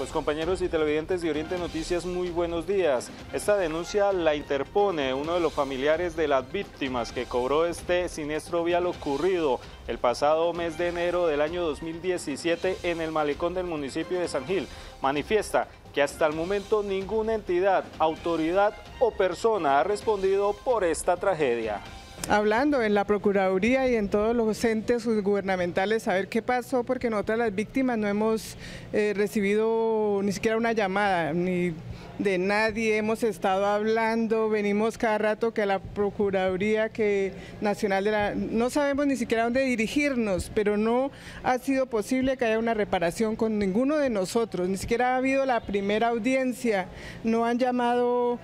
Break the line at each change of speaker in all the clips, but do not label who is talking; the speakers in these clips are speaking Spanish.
Pues compañeros y televidentes de Oriente Noticias, muy buenos días. Esta denuncia la interpone uno de los familiares de las víctimas que cobró este siniestro vial ocurrido el pasado mes de enero del año 2017 en el malecón del municipio de San Gil. Manifiesta que hasta el momento ninguna entidad, autoridad o persona ha respondido por esta tragedia
hablando en la Procuraduría y en todos los entes gubernamentales a ver qué pasó, porque nosotras las víctimas no hemos eh, recibido ni siquiera una llamada, ni de nadie, hemos estado hablando, venimos cada rato que a la Procuraduría que Nacional de la... No sabemos ni siquiera dónde dirigirnos, pero no ha sido posible que haya una reparación con ninguno de nosotros, ni siquiera ha habido la primera audiencia, no han llamado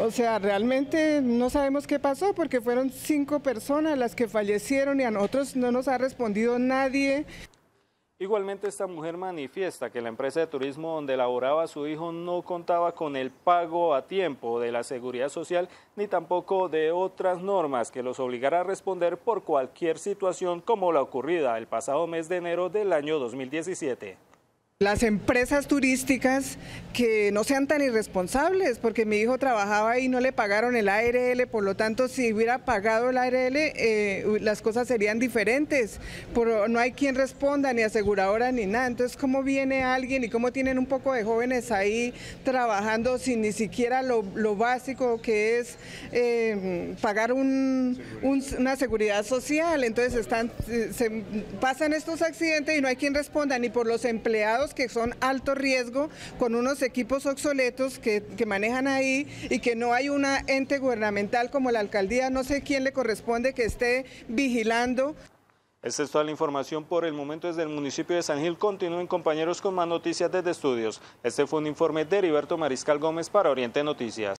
o sea, realmente no sabemos qué pasó porque fueron cinco personas las que fallecieron y a nosotros no nos ha respondido nadie.
Igualmente esta mujer manifiesta que la empresa de turismo donde laboraba su hijo no contaba con el pago a tiempo de la seguridad social ni tampoco de otras normas que los obligara a responder por cualquier situación como la ocurrida el pasado mes de enero del año 2017
las empresas turísticas que no sean tan irresponsables, porque mi hijo trabajaba y no le pagaron el ARL, por lo tanto, si hubiera pagado el ARL, eh, las cosas serían diferentes. no hay quien responda, ni aseguradora, ni nada. Entonces, ¿cómo viene alguien y cómo tienen un poco de jóvenes ahí trabajando sin ni siquiera lo, básico que es eh, pagar una seguridad social? Entonces, están, se pasan estos accidentes y no hay quien responda, ni por los empleados que son alto riesgo, con unos equipos obsoletos que, que manejan ahí y que no hay una ente gubernamental como la alcaldía, no sé quién le corresponde que esté vigilando.
Esta es toda la información por el momento desde el municipio de San Gil. Continúen compañeros con más noticias desde estudios. Este fue un informe de Heriberto Mariscal Gómez para Oriente Noticias.